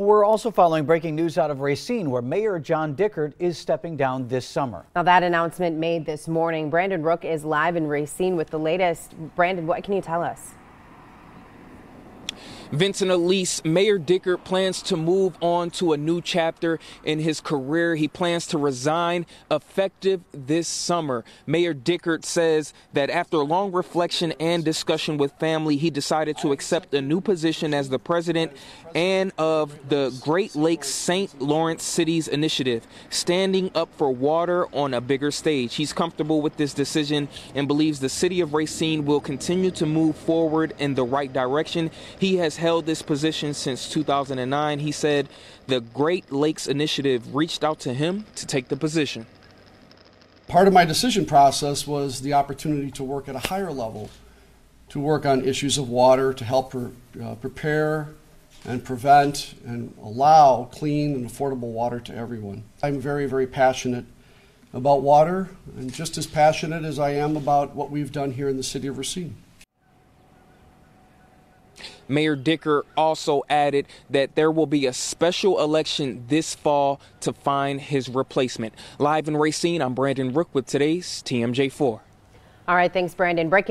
We're also following breaking news out of Racine, where Mayor John Dickert is stepping down this summer. Now, that announcement made this morning. Brandon Rook is live in Racine with the latest. Brandon, what can you tell us? Vincent Elise, Mayor Dickert plans to move on to a new chapter in his career. He plans to resign effective this summer. Mayor Dickert says that after long reflection and discussion with family, he decided to accept a new position as the president and of the Great Lakes St. Lawrence Cities Initiative, standing up for water on a bigger stage. He's comfortable with this decision and believes the city of Racine will continue to move forward in the right direction. He has held this position since 2009. He said the Great Lakes Initiative reached out to him to take the position. Part of my decision process was the opportunity to work at a higher level, to work on issues of water, to help pre- uh, prepare and prevent and allow clean and affordable water to everyone. I'm very, very passionate about water and just as passionate as I am about what we've done here in the city of Racine. Mayor Dickert also added that there will be a special election this fall to find his replacement. Live in Racine, I'm Brandon Rook with today's TMJ4. All right, thanks, Brandon. Breaking